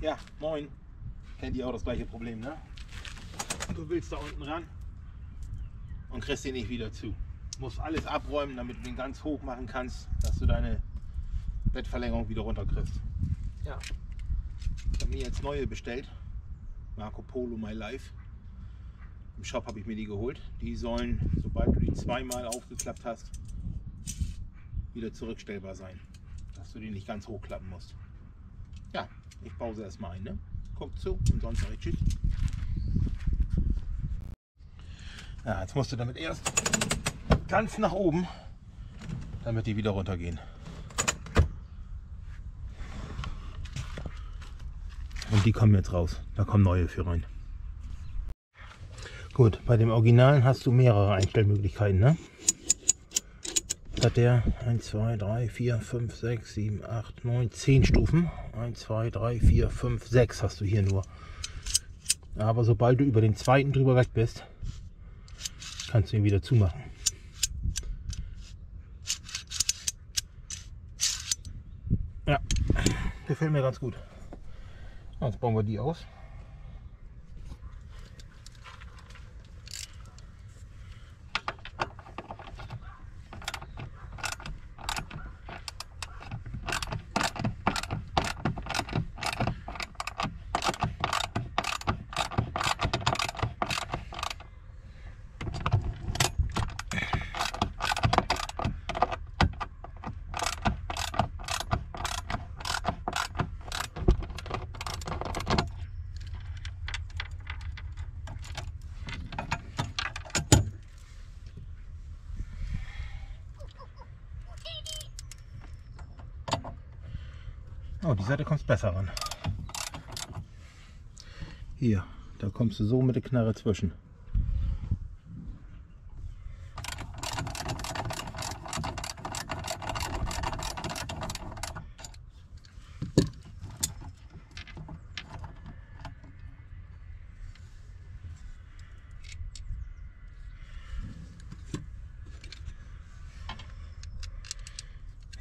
Ja, moin. Kennt ihr auch das gleiche Problem, ne? Du willst da unten ran und kriegst den nicht wieder zu. Musst alles abräumen, damit du den ganz hoch machen kannst, dass du deine Bettverlängerung wieder runterkriegst. Ja. Ich habe mir jetzt neue bestellt. Marco Polo My Life. Im Shop habe ich mir die geholt. Die sollen, sobald du die zweimal aufgeklappt hast, wieder zurückstellbar sein. Dass du die nicht ganz hochklappen musst. Ja, ich baue sie erstmal ein. Ne? Guckt zu und sonst sage Tschüss. Ja, jetzt musst du damit erst ganz nach oben, damit die wieder runtergehen. Und die kommen jetzt raus. Da kommen neue für rein. Gut, bei dem Originalen hast du mehrere Einstellmöglichkeiten. Ne? Hat der 1, 2, 3, 4, 5, 6, 7, 8, 9, 10 Stufen. 1, 2, 3, 4, 5, 6 hast du hier nur. Aber sobald du über den zweiten drüber weg bist, kannst du ihn wieder zumachen. Ja, gefällt mir ganz gut. Jetzt bauen wir die aus. Oh, die Seite kommt besser ran. Hier, da kommst du so mit der Knarre zwischen.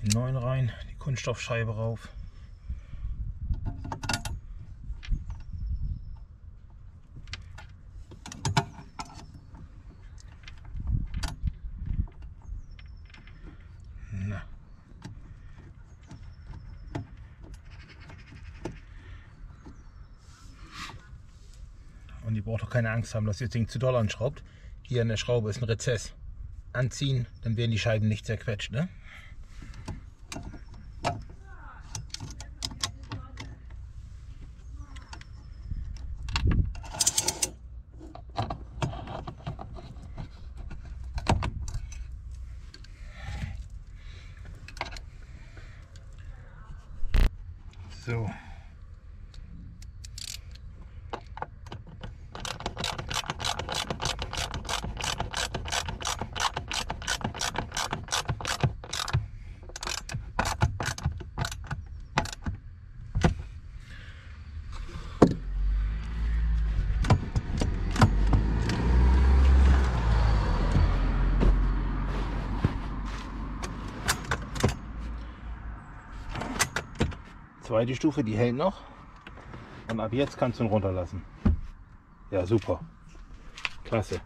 Den neuen rein, die Kunststoffscheibe rauf. Und ihr braucht doch keine Angst haben, dass ihr das Ding zu doll anschraubt. Hier an der Schraube ist ein Rezess. Anziehen, dann werden die Scheiben nicht zerquetscht. Ne? So. Zweite Stufe, die hält noch. Und ab jetzt kannst du ihn runterlassen. Ja, super. Klasse.